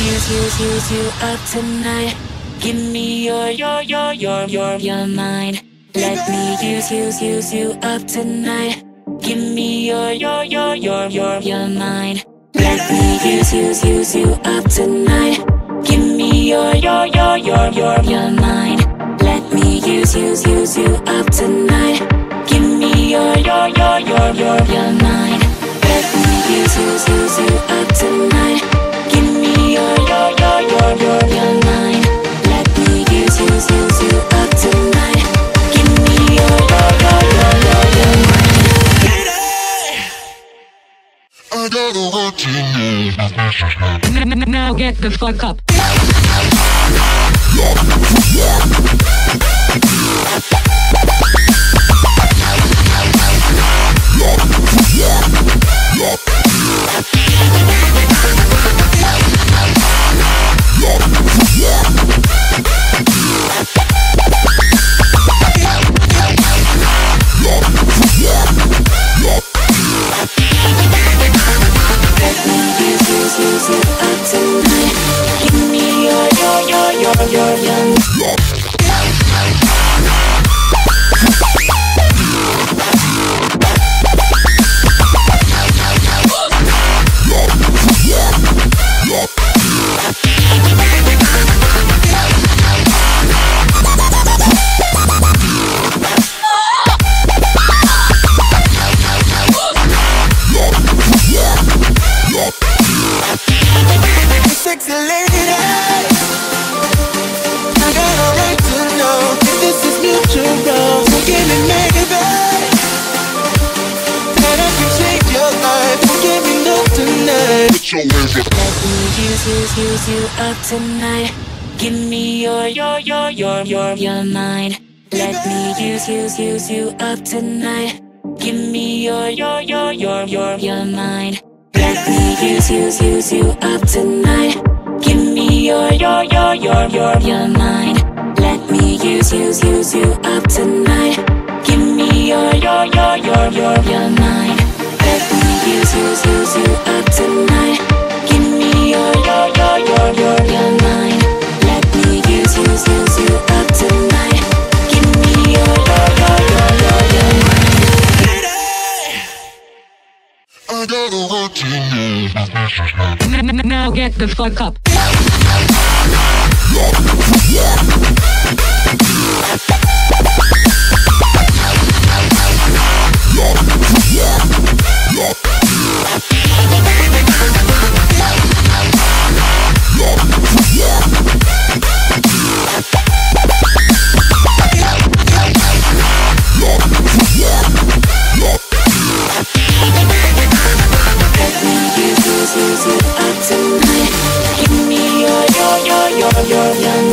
use, use, use you up tonight. Give me your, your, your, your, your, your mind. Let me use, use, use you up tonight. Give me your, your, your, your, your, your mind. Let me use, use, use you up tonight. Give me your, your, your, your, your, your mind. Use, use, use you up tonight. Give me your, your, your, your, your, your mind. Let me use, use, use you up tonight. Give me your, your, your, your, your, your mind. Let me use, use, use you up tonight. Give me your, your, your, your, your, your mind. I gotta let you. Now get the fuck up. Yeah. Your up. Let me use, use, use you up tonight. Give me your, your, your, your, your, your mind. Let me use, use, use you up tonight. Give me your, your, your, your, your, your mind. Let me use, use, use you up tonight. Give me your, your, your, your, your, your mind. Let me use, use, use you up tonight. Give me your, your, your, your, your, your mind. Now get the fuck up. Tonight. Give me your, your, your, your, your, your